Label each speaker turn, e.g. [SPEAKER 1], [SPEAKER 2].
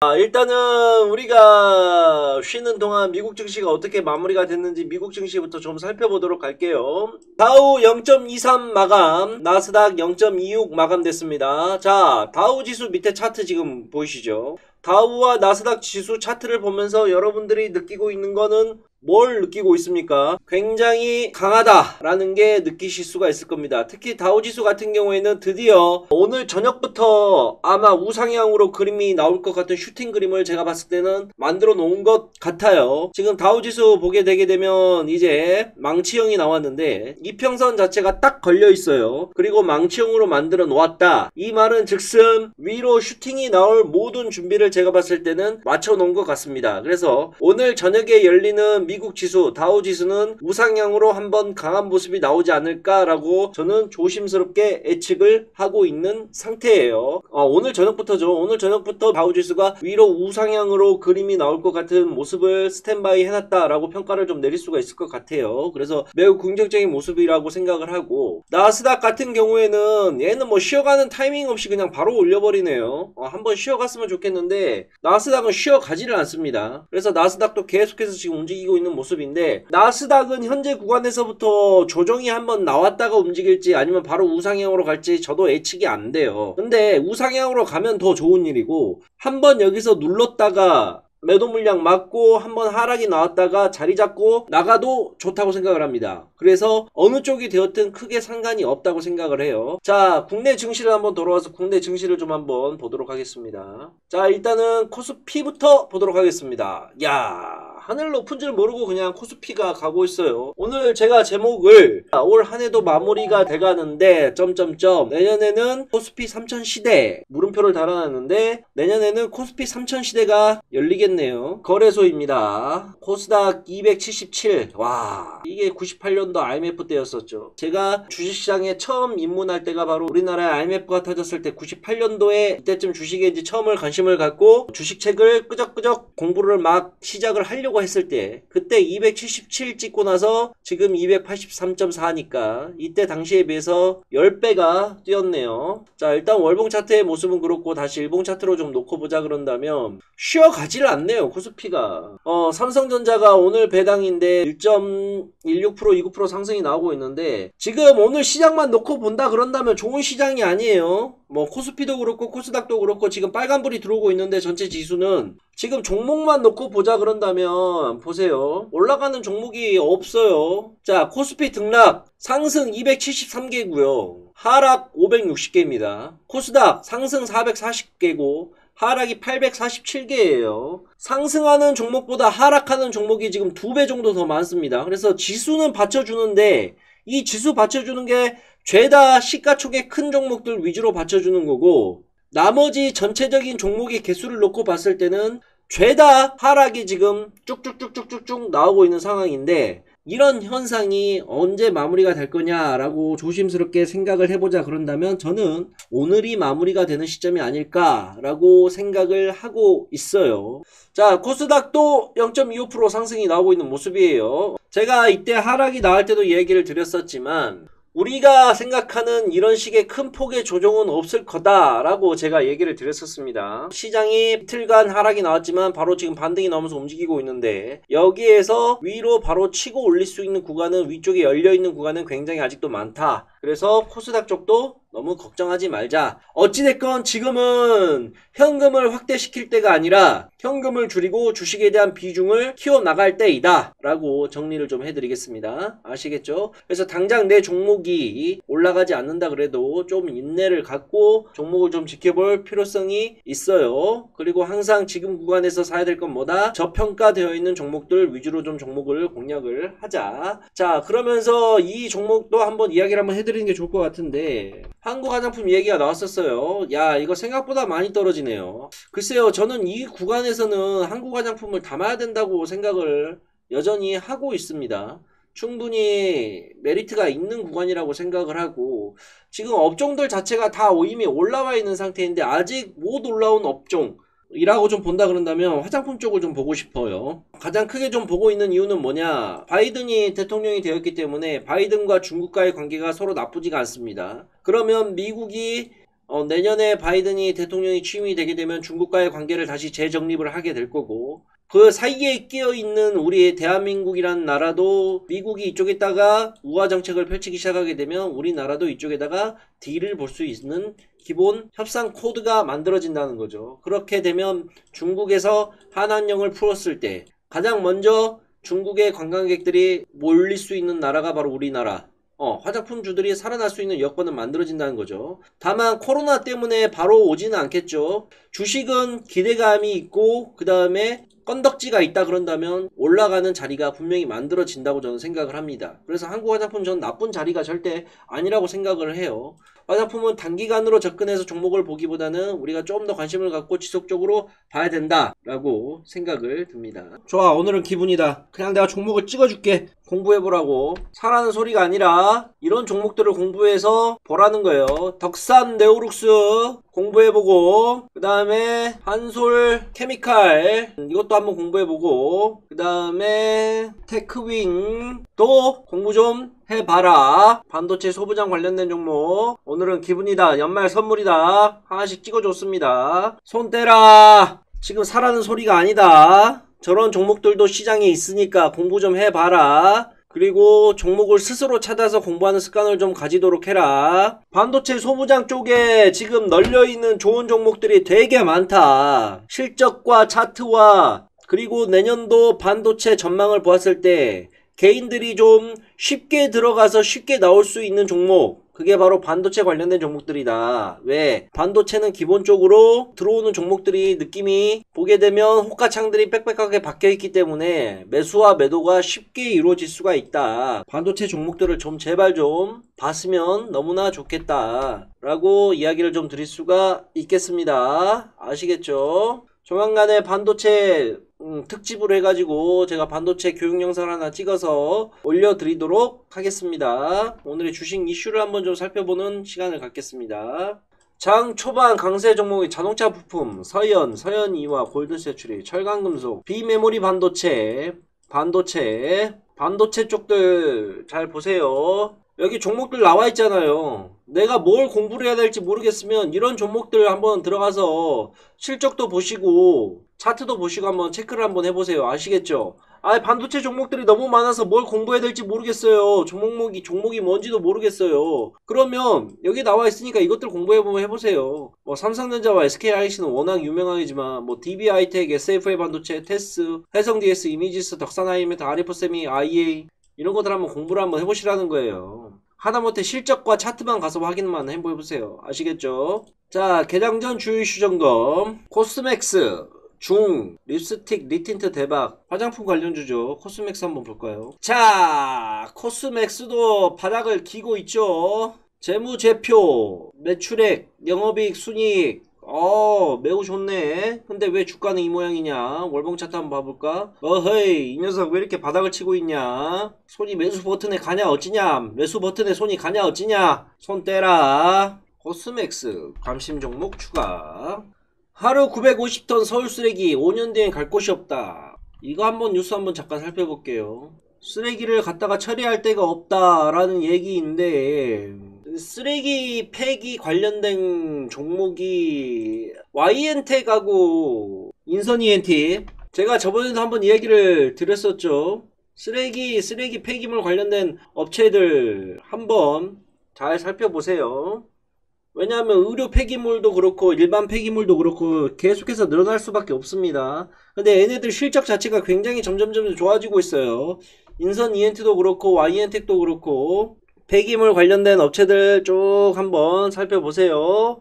[SPEAKER 1] 아, 일단은 우리가 쉬는 동안 미국 증시가 어떻게 마무리가 됐는지 미국 증시부터 좀 살펴보도록 할게요. 다우 0.23 마감, 나스닥 0.26 마감됐습니다. 자, 다우 지수 밑에 차트 지금 보이시죠? 다우와 나스닥 지수 차트를 보면서 여러분들이 느끼고 있는 거는 뭘 느끼고 있습니까? 굉장히 강하다라는 게 느끼실 수가 있을 겁니다. 특히 다우지수 같은 경우에는 드디어 오늘 저녁부터 아마 우상향으로 그림이 나올 것 같은 슈팅 그림을 제가 봤을 때는 만들어 놓은 것 같아요. 지금 다우지수 보게 되게 되면 이제 망치형이 나왔는데 이평선 자체가 딱 걸려 있어요. 그리고 망치형으로 만들어 놓았다. 이 말은 즉슨 위로 슈팅이 나올 모든 준비를 제가 봤을 때는 맞춰 놓은 것 같습니다. 그래서 오늘 저녁에 열리는 미국 지수, 다우 지수는 우상향으로 한번 강한 모습이 나오지 않을까라고 저는 조심스럽게 예측을 하고 있는 상태예요. 어, 오늘 저녁부터죠. 오늘 저녁부터 다우 지수가 위로 우상향으로 그림이 나올 것 같은 모습을 스탠바이 해놨다라고 평가를 좀 내릴 수가 있을 것 같아요. 그래서 매우 긍정적인 모습이라고 생각을 하고 나스닥 같은 경우에는 얘는 뭐 쉬어가는 타이밍 없이 그냥 바로 올려버리네요. 어, 한번 쉬어갔으면 좋겠는데 나스닥은 쉬어가지를 않습니다. 그래서 나스닥도 계속해서 지금 움직이고 있는 모습인데 나스닥은 현재 구간에서부터 조정이 한번 나왔다가 움직일지 아니면 바로 우상향으로 갈지 저도 예측이 안 돼요. 근데 우상향으로 가면 더 좋은 일이고 한번 여기서 눌렀다가 매도 물량 맞고 한번 하락이 나왔다가 자리 잡고 나가도 좋다고 생각을 합니다. 그래서 어느 쪽이 되었든 크게 상관이 없다고 생각을 해요. 자, 국내 증시를 한번 돌아와서 국내 증시를 좀 한번 보도록 하겠습니다. 자, 일단은 코스피부터 보도록 하겠습니다. 야, 하늘 높은 줄 모르고 그냥 코스피가 가고 있어요. 오늘 제가 제목을 올 한해도 마무리가 돼가는데 점점점 내년에는 코스피 3000 시대 물음표를 달아놨는데 내년에는 코스피 3000 시대가 열리겠네요. 거래소입니다. 코스닥 277. 와 이게 98년도 IMF 때였었죠. 제가 주식시장에 처음 입문할 때가 바로 우리나라의 IMF가 터졌을 때 98년도에 이때쯤 주식에 이제 처음을 관심을 갖고 주식책을 끄적끄적 공부를 막 시작을 하려고 했을 때 그때 277 찍고 나서 지금 283.4니까 이때 당시에 비해서 10배가 뛰었네요. 자 일단 월봉 차트의 모습은 그렇고 다시 일봉 차트로 좀 놓고 보자 그런다면 쉬어가지를 않네요 코스피가. 어 삼성전자가 오늘 배당인데 1.16% 29% 상승이 나오고 있는데 지금 오늘 시장만 놓고 본다 그런다면 좋은 시장이 아니에요. 뭐 코스피도 그렇고 코스닥도 그렇고 지금 빨간불이 들어오고 있는데 전체 지수는 지금 종목만 놓고 보자 그런다면 보세요. 올라가는 종목이 없어요. 자 코스피 등락 상승 273개고요. 하락 560개입니다. 코스닥 상승 440개고 하락이 847개예요. 상승하는 종목보다 하락하는 종목이 지금 두 배 정도 더 많습니다. 그래서 지수는 받쳐주는데 이 지수 받쳐주는 게 죄다 시가총액 큰 종목들 위주로 받쳐주는 거고 나머지 전체적인 종목의 개수를 놓고 봤을 때는 죄다 하락이 지금 쭉쭉쭉쭉쭉쭉 나오고 있는 상황인데 이런 현상이 언제 마무리가 될 거냐라고 조심스럽게 생각을 해보자 그런다면 저는 오늘이 마무리가 되는 시점이 아닐까라고 생각을 하고 있어요. 자, 코스닥도 0.25% 상승이 나오고 있는 모습이에요. 제가 이때 하락이 나올 때도 얘기를 드렸었지만 우리가 생각하는 이런 식의 큰 폭의 조정은 없을 거다라고 제가 얘기를 드렸었습니다. 시장이 이틀간 하락이 나왔지만 바로 지금 반등이 나오면서 움직이고 있는데 여기에서 위로 바로 치고 올릴 수 있는 구간은 위쪽에 열려 있는 구간은 굉장히 아직도 많다. 그래서 코스닥 쪽도 너무 걱정하지 말자. 어찌됐건 지금은 현금을 확대시킬 때가 아니라 현금을 줄이고 주식에 대한 비중을 키워나갈 때이다. 라고 정리를 좀 해드리겠습니다. 아시겠죠? 그래서 당장 내 종목이 올라가지 않는다 그래도 좀 인내를 갖고 종목을 좀 지켜볼 필요성이 있어요. 그리고 항상 지금 구간에서 사야 될 건 뭐다? 저평가되어 있는 종목들 위주로 좀 종목을 공략을 하자. 자, 그러면서 이 종목도 한번 이야기를 한번 해드리는 게 좋을 것 같은데 한국 화장품 얘기가 나왔었어요. 야, 이거 생각보다 많이 떨어지네요. 글쎄요, 저는 이 구간에서는 한국 화장품을 담아야 된다고 생각을 여전히 하고 있습니다. 충분히 메리트가 있는 구간이라고 생각을 하고 지금 업종들 자체가 다 이미 올라와 있는 상태인데 아직 못 올라온 업종 이라고 좀 본다 그런다면 화장품 쪽을 좀 보고 싶어요. 가장 크게 좀 보고 있는 이유는 뭐냐? 바이든이 대통령이 되었기 때문에 바이든과 중국과의 관계가 서로 나쁘지가 않습니다. 그러면 미국이 어, 내년에 바이든이 대통령이 취임이 되게 되면 중국과의 관계를 다시 재정립을 하게 될 거고 그 사이에 끼어 있는 우리 대한민국이라는 나라도 미국이 이쪽에다가 우화 정책을 펼치기 시작하게 되면 우리나라도 이쪽에다가 딜을 볼 수 있는 기본 협상 코드가 만들어진다는 거죠. 그렇게 되면 중국에서 한한령을 풀었을 때 가장 먼저 중국의 관광객들이 몰릴 수 있는 나라가 바로 우리나라. 어, 화장품 주들이 살아날 수 있는 여건은 만들어진다는 거죠. 다만 코로나 때문에 바로 오지는 않겠죠. 주식은 기대감이 있고 그 다음에 건덕지가 있다 그런다면 올라가는 자리가 분명히 만들어진다고 저는 생각을 합니다. 그래서 한국 화장품 전 나쁜 자리가 절대 아니라고 생각을 해요. 화장품은 단기간으로 접근해서 종목을 보기보다는 우리가 좀더 관심을 갖고 지속적으로 봐야 된다라고 생각을 듭니다. 좋아 오늘은 기분이다. 그냥 내가 종목을 찍어줄게. 공부해보라고. 사라는 소리가 아니라 이런 종목들을 공부해서 보라는 거예요. 덕산 네오룩스 공부해보고 그 다음에 한솔 케미칼 이것도 한번 공부해보고 그 다음에 테크윙도 공부 좀 해봐라. 반도체 소부장 관련된 종목. 오늘은 기분이다. 연말 선물이다. 하나씩 찍어줬습니다. 손 떼라. 지금 사라는 소리가 아니다 저런 종목들도 시장에 있으니까 공부 좀 해봐라 그리고 종목을 스스로 찾아서 공부하는 습관을 좀 가지도록 해라. 반도체 소부장 쪽에 지금 널려있는 좋은 종목들이 되게 많다. 실적과 차트와 그리고 내년도 반도체 전망을 보았을 때 개인들이 좀 쉽게 들어가서 쉽게 나올 수 있는 종목. 그게 바로 반도체 관련된 종목들이다. 왜? 반도체는 기본적으로 들어오는 종목들이 느낌이 보게 되면 호가창들이 빽빽하게 박혀 있기 때문에 매수와 매도가 쉽게 이루어질 수가 있다. 반도체 종목들을 좀 제발 좀 봤으면 너무나 좋겠다. 라고 이야기를 좀 드릴 수가 있겠습니다. 아시겠죠? 조만간에 반도체 음, 특집으로 해가지고 제가 반도체 교육 영상을 하나 찍어서 올려드리도록 하겠습니다. 오늘의 주식 이슈를 한번 좀 살펴보는 시간을 갖겠습니다. 장 초반 강세 종목의 자동차 부품, 서현, 서현이와 골든세츄리, 철강금속, 비메모리 반도체, 반도체, 반도체 쪽들 잘 보세요. 여기 종목들 나와 있잖아요. 내가 뭘 공부를 해야 될지 모르겠으면 이런 종목들 한번 들어가서 실적도 보시고 차트도 보시고 한번 체크를 한번 해보세요. 아시겠죠? 아, 반도체 종목들이 너무 많아서 뭘 공부해야 될지 모르겠어요. 종목이 종목이 뭔지도 모르겠어요. 그러면 여기 나와 있으니까 이것들 공부해 보면 해보세요. 뭐 삼성전자와 SKIC는 워낙 유명하지만 뭐 DBI텍, SFA 반도체, 테스, 해성DS, 이미지스, 덕산하이메트, 아리포세미, IA 이런 것들 한번 공부를 한번 해보시라는 거예요. 하다못해 실적과 차트만 가서 확인만 해보세요. 아시겠죠? 자, 개장 전 주요 이슈 점검. 코스맥스, 중, 립스틱, 립틴트 대박. 화장품 관련주죠. 코스맥스 한번 볼까요? 자, 코스맥스도 바닥을 기고 있죠. 재무제표, 매출액, 영업이익, 순이익, 어 매우 좋네. 근데 왜 주가는 이 모양이냐? 월봉 차트 한번 봐볼까? 어헤이 이 녀석 왜 이렇게 바닥을 치고 있냐? 손이 매수 버튼에 가냐 어찌냐? 매수 버튼에 손이 가냐 어찌냐? 손 떼라. 코스맥스 관심 종목 추가. 하루 950톤 서울 쓰레기 5년 뒤엔 갈 곳이 없다. 이거 한번 뉴스 한번 잠깐 살펴볼게요. 쓰레기를 갖다가 처리할 데가 없다라는 얘기인데 쓰레기 폐기 관련된 종목이 YN텍하고 인선 ENT 제가 저번에도 한번 이야기를 드렸었죠. 쓰레기 쓰레기 폐기물 관련된 업체들 한번 잘 살펴보세요. 왜냐하면 의료 폐기물도 그렇고 일반 폐기물도 그렇고 계속해서 늘어날 수밖에 없습니다. 근데 얘네들 실적 자체가 굉장히 점점점 좋아지고 있어요. 인선 ENT도 그렇고 YN텍도 그렇고 폐기물 관련된 업체들 쭉 한번 살펴보세요.